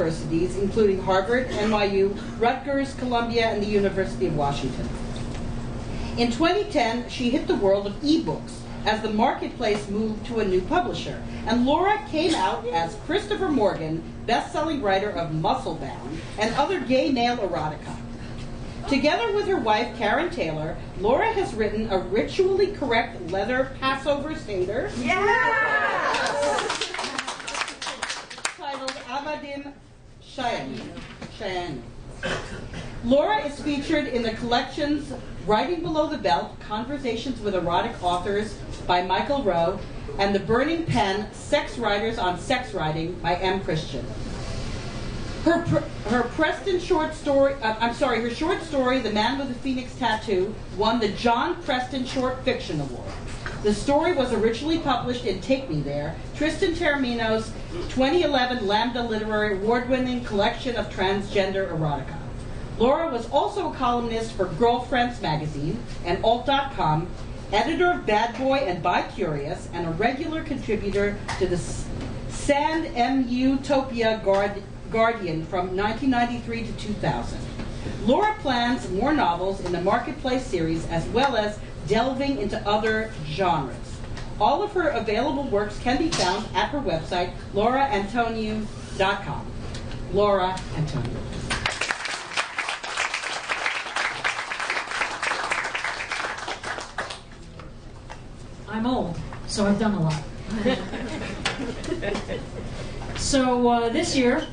universities, including Harvard, NYU, Rutgers, Columbia, and the University of Washington. In 2010, she hit the world of ebooks as the marketplace moved to a new publisher, and Laura came out as Christopher Morgan, best-selling writer of Musclebound and other gay male erotica. Together with her wife, Karen Taylor, Laura has written a ritually correct leather Passover Seder. titled Avadim Shayan. Shayan. Laura is featured in the collections Writing Below the Belt, Conversations with Erotic Authors by Michael Rowe, and The Burning Pen, Sex Writers on Sex Writing by M. Christian. Her, her Preston short story, uh, I'm sorry, her short story, The Man with the Phoenix Tattoo, won the John Preston Short Fiction Award. The story was originally published in Take Me There, Tristan Taormino's 2011 Lambda Literary Award-winning collection of transgender erotica. Laura was also a columnist for Girlfriends magazine and Alt.com, editor of Bad Boy and Bi Curious, and a regular contributor to the S- Sand MU Topia Guard- Guardian from 1993 to 2000. Laura plans more novels in the Marketplace series as well as delving into other genres. All of her available works can be found at her website, lauraantoniou.com. Laura Antoniou. I'm old, so I've done a lot. so uh, this year,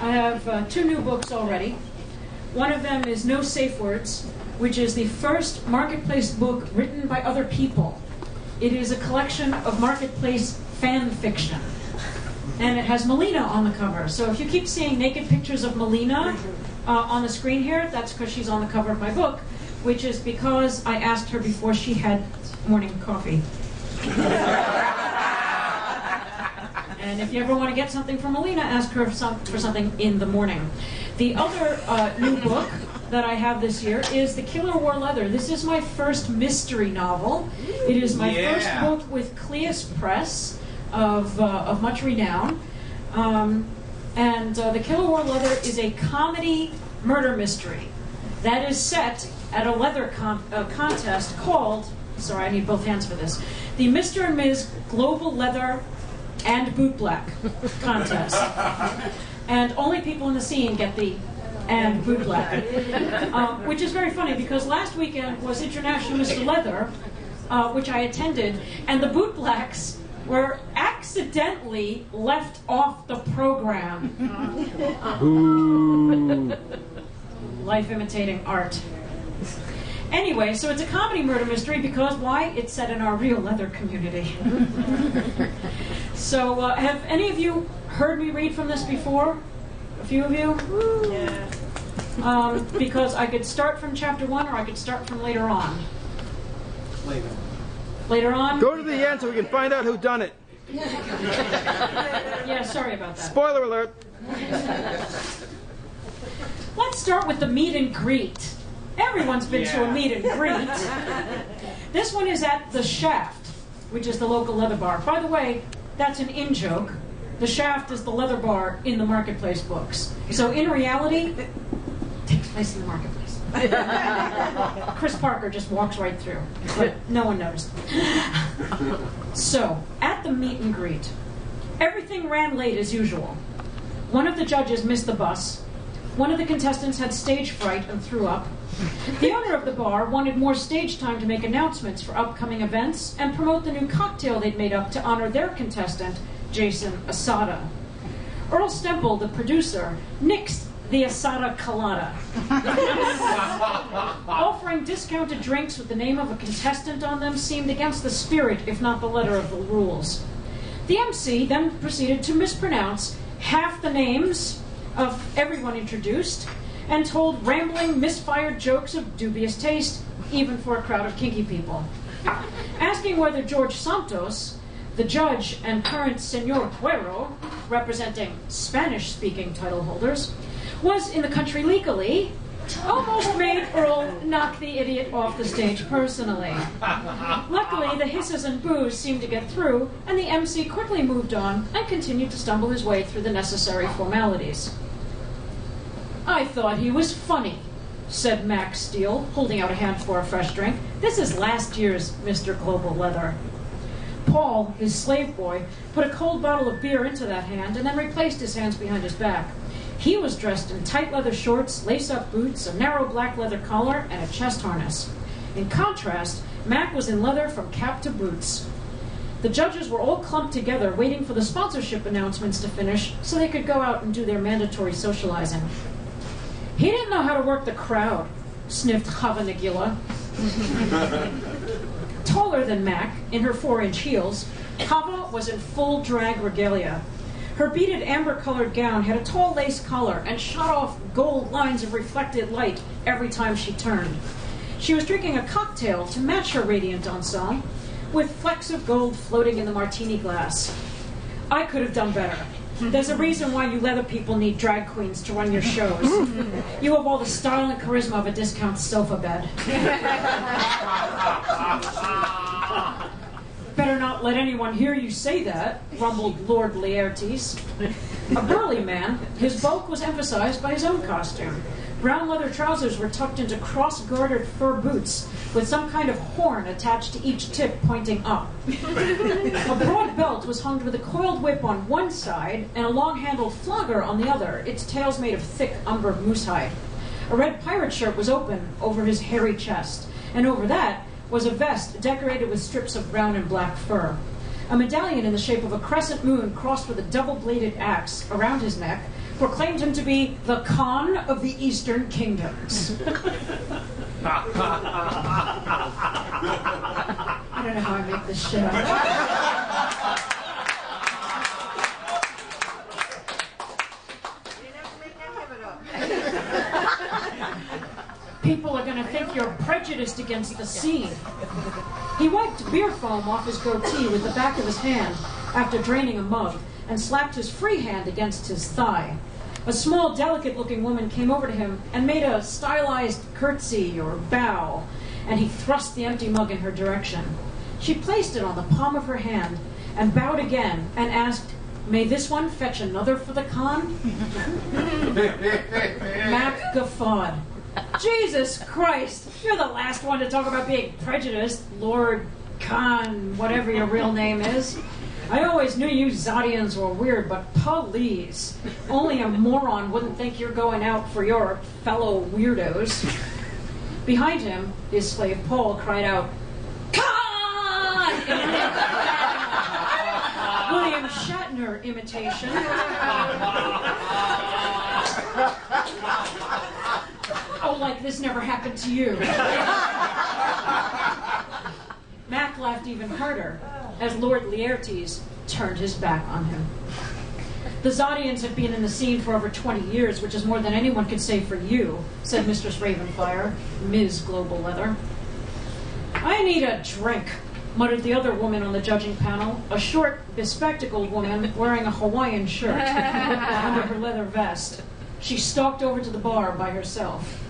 I have uh, two new books already. One of them is No Safe Words, which is the first marketplace book written by other people. It is a collection of marketplace fan fiction. And it has Melina on the cover. So if you keep seeing naked pictures of Melina uh, on the screen here, that's because she's on the cover of my book, which is because I asked her before she had morning coffee. and if you ever want to get something from Melina, ask her for something in the morning. The other uh, new book that I have this year is The Killer Wore Leather. This is my first mystery novel. It is my Yeah. first book with Cleis Press of, uh, of much renown. Um, and uh, The Killer Wore Leather is a comedy murder mystery that is set at a leather con- uh, contest called, sorry, I need both hands for this, the Mr. and Ms. Global Leather and Boot Black contest. and only people in the scene get the and boot black, um, which is very funny because last weekend was International Mr. Leather, uh, which I attended, and the boot blacks were accidentally left off the program. Life imitating art. Anyway, so it's a comedy murder mystery because why? It's set in our real leather community. so, uh, have any of you heard me read from this before? A few of you? Yeah. Um, because I could start from chapter one or I could start from later on. Later. Later on? Go to the end so we can find out who done it. Yeah, sorry about that. Spoiler alert. Let's start with the meet and greet. Everyone's been to a meet and greet. this one is at the Shaft, which is the local leather bar. By the way, that's an in joke. The Shaft is the leather bar in the marketplace books. So in reality, it takes place in the marketplace. Chris Parker just walks right through, but no one noticed. so, at the meet and greet, everything ran late as usual. One of the judges missed the bus. One of the contestants had stage fright and threw up. The owner of the bar wanted more stage time to make announcements for upcoming events and promote the new cocktail they'd made up to honor their contestant, Jason Asada. Earl Stemple, the producer, nixed the Asada Colada, offering discounted drinks with the name of a contestant on them seemed against the spirit, if not the letter of the rules. The MC then proceeded to mispronounce half the names of everyone introduced and told rambling, misfired jokes of dubious taste, even for a crowd of kinky people. Asking whether George Santos, the judge and current Senor Cuero, representing Spanish speaking title holders, was in the country legally, almost made Earl knock the idiot off the stage personally. Luckily, the hisses and boos seemed to get through, and the MC quickly moved on and continued to stumble his way through the necessary formalities. I thought he was funny, said Mac Steele, holding out a hand for a fresh drink. This is last year's Mr. Global Leather. Paul, his slave boy, put a cold bottle of beer into that hand and then replaced his hands behind his back. He was dressed in tight leather shorts, lace up boots, a narrow black leather collar, and a chest harness. In contrast, Mac was in leather from cap to boots. The judges were all clumped together, waiting for the sponsorship announcements to finish so they could go out and do their mandatory socializing. He didn't know how to work the crowd, sniffed Chava Nagila. Taller than Mac, in her four inch heels, Chava was in full drag regalia. Her beaded amber colored gown had a tall lace collar and shot off gold lines of reflected light every time she turned. She was drinking a cocktail to match her radiant ensemble, with flecks of gold floating in the martini glass. I could have done better. There's a reason why you leather people need drag queens to run your shows. You have all the style and charisma of a discount sofa bed. Better not let anyone hear you say that, rumbled Lord Laertes. A burly man, his bulk was emphasized by his own costume. Brown leather trousers were tucked into cross gartered fur boots with some kind of horn attached to each tip pointing up. a broad belt was hung with a coiled whip on one side and a long handled flogger on the other, its tails made of thick umber moose hide. A red pirate shirt was open over his hairy chest, and over that was a vest decorated with strips of brown and black fur. A medallion in the shape of a crescent moon crossed with a double bladed axe around his neck proclaimed him to be the Khan of the Eastern Kingdoms. I don't know how I make this shit up. People are going to think you're prejudiced against the sea. He wiped beer foam off his goatee with the back of his hand after draining a mug and slapped his free hand against his thigh. A small, delicate looking woman came over to him and made a stylized curtsy or bow, and he thrust the empty mug in her direction. She placed it on the palm of her hand and bowed again and asked, May this one fetch another for the Khan? Mac guffawed. Jesus Christ, you're the last one to talk about being prejudiced, Lord Khan, whatever your real name is. I always knew you Zodians were weird, but please, only a moron wouldn't think you're going out for your fellow weirdos. Behind him, his slave Paul cried out, in William Shatner imitation. oh, like this never happened to you. Mac laughed even harder as Lord Laertes turned his back on him. The Zodians have been in the scene for over 20 years, which is more than anyone could say for you, said Mistress Ravenfire, Ms. Global Leather. I need a drink, muttered the other woman on the judging panel, a short, bespectacled woman wearing a Hawaiian shirt under her leather vest. She stalked over to the bar by herself.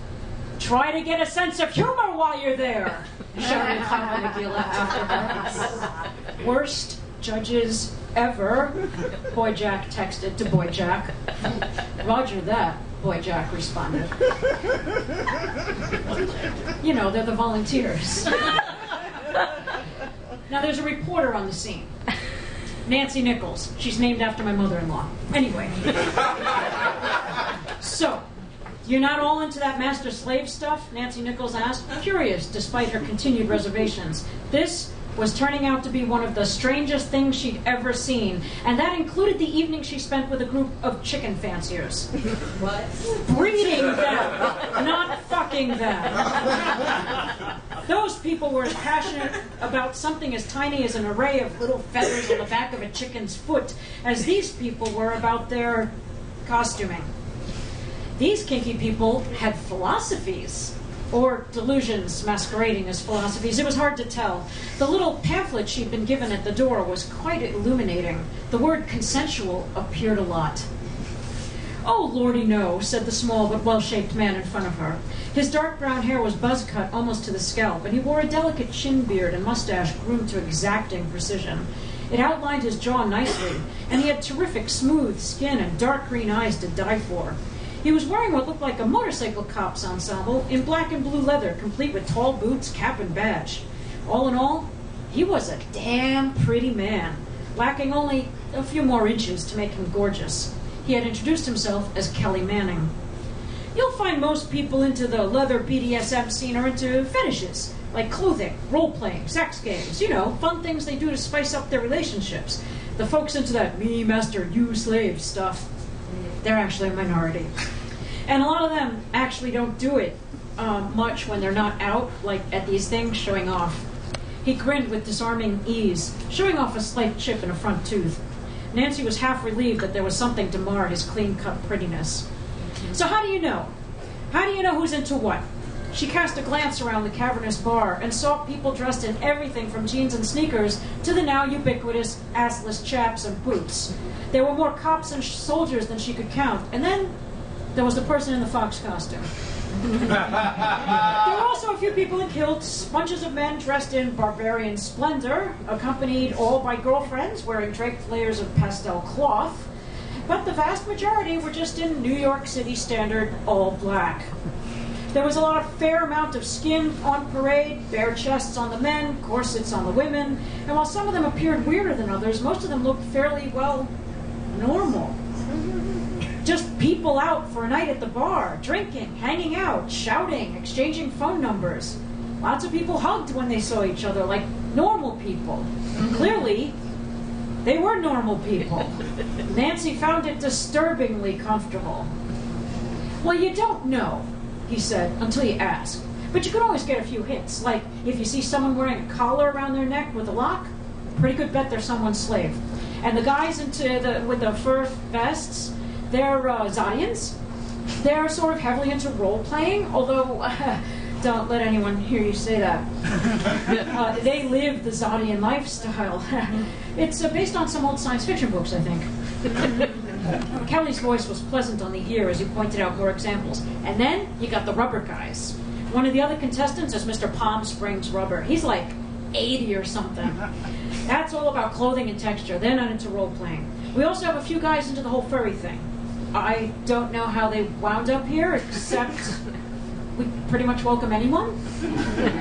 Try to get a sense of humor while you're there, shouted Chava Nagila. Worst judges ever, Boy Jack texted to Boy Jack. Roger that, Boy Jack responded. You know, they're the volunteers. Now there's a reporter on the scene. Nancy Nichols. She's named after my mother in law. Anyway. So, you're not all into that master slave stuff? Nancy Nichols asked, curious despite her continued reservations. This was turning out to be one of the strangest things she'd ever seen, and that included the evening she spent with a group of chicken fanciers. What? Breeding them, not fucking them. Those people were as passionate about something as tiny as an array of little feathers on the back of a chicken's foot as these people were about their costuming. These kinky people had philosophies, or delusions masquerading as philosophies. It was hard to tell. The little pamphlet she'd been given at the door was quite illuminating. The word consensual appeared a lot. Oh, lordy no, said the small but well shaped man in front of her. His dark brown hair was buzz cut almost to the scalp, and he wore a delicate chin beard and mustache groomed to exacting precision. It outlined his jaw nicely, and he had terrific smooth skin and dark green eyes to die for. He was wearing what looked like a motorcycle cop's ensemble in black and blue leather, complete with tall boots, cap, and badge. All in all, he was a damn pretty man, lacking only a few more inches to make him gorgeous. He had introduced himself as Kelly Manning. You'll find most people into the leather BDSM scene are into fetishes, like clothing, role playing, sex games, you know, fun things they do to spice up their relationships. The folks into that me master, you slave stuff, they're actually a minority. And a lot of them actually don't do it um, much when they're not out, like at these things, showing off. He grinned with disarming ease, showing off a slight chip in a front tooth. Nancy was half relieved that there was something to mar his clean cut prettiness. So, how do you know? How do you know who's into what? She cast a glance around the cavernous bar and saw people dressed in everything from jeans and sneakers to the now ubiquitous assless chaps and boots. There were more cops and soldiers than she could count, and then there was the person in the fox costume. there were also a few people in kilts, bunches of men dressed in barbarian splendor, accompanied all by girlfriends wearing draped layers of pastel cloth. But the vast majority were just in New York City standard all black. There was a lot of fair amount of skin on parade, bare chests on the men, corsets on the women, and while some of them appeared weirder than others, most of them looked fairly, well, normal. Just people out for a night at the bar, drinking, hanging out, shouting, exchanging phone numbers. Lots of people hugged when they saw each other like normal people. Clearly, they were normal people. Nancy found it disturbingly comfortable. Well, you don't know, he said, until you ask. But you can always get a few hints. Like if you see someone wearing a collar around their neck with a lock, pretty good bet they're someone's slave. And the guys into the with the fur vests, they're uh, Zodians. They're sort of heavily into role playing, although don't let anyone hear you say that. uh, they live the Zodian lifestyle. it's uh, based on some old science fiction books, I think. Kelly's voice was pleasant on the ear as he pointed out more examples. And then you got the rubber guys. One of the other contestants is Mr. Palm Springs Rubber. He's like 80 or something. That's all about clothing and texture. They're not into role playing. We also have a few guys into the whole furry thing. I don't know how they wound up here, except we pretty much welcome anyone.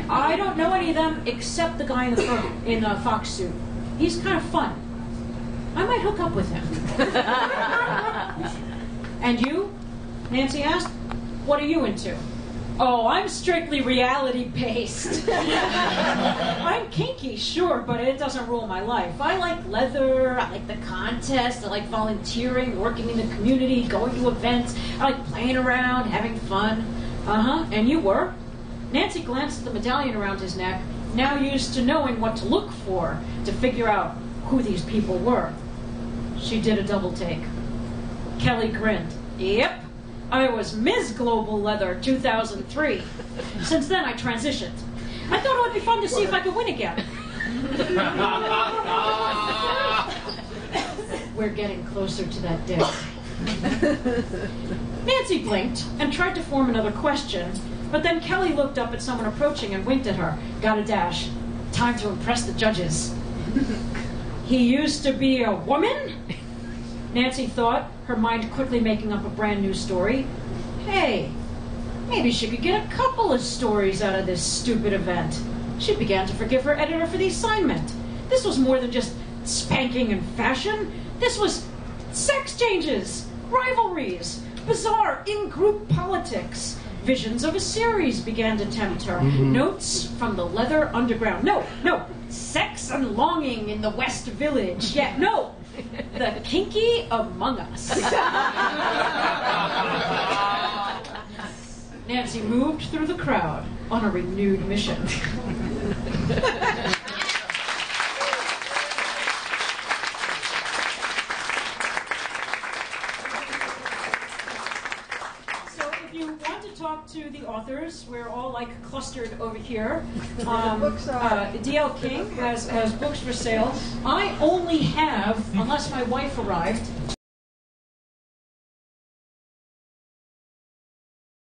I don't know any of them except the guy in the fur, in the fox suit. He's kind of fun. I might hook up with him. and you? Nancy asked. What are you into? Oh, I'm strictly reality based. I'm kinky, sure, but it doesn't rule my life. I like leather, I like the contest, I like volunteering, working in the community, going to events, I like playing around, having fun. Uh huh, and you were? Nancy glanced at the medallion around his neck, now used to knowing what to look for to figure out who these people were. She did a double take. Kelly grinned. Yep, I was Ms. Global Leather 2003. Since then, I transitioned. I thought it would be fun to see if I could win again. We're getting closer to that day. Nancy blinked and tried to form another question, but then Kelly looked up at someone approaching and winked at her. Got a dash. Time to impress the judges. He used to be a woman? Nancy thought, her mind quickly making up a brand new story. Hey, maybe she could get a couple of stories out of this stupid event. She began to forgive her editor for the assignment. This was more than just spanking and fashion. This was sex changes, rivalries, bizarre in-group politics. Visions of a series began to tempt her. Mm-hmm. Notes from the leather underground. No, no, sex and longing in the West Village. Yeah, no, the kinky among us. Nancy moved through the crowd on a renewed mission. So if you want to talk to the authors, we're all like clustered over here. Um, uh, D.L. King has, has books for sale. I only have, unless my wife arrived,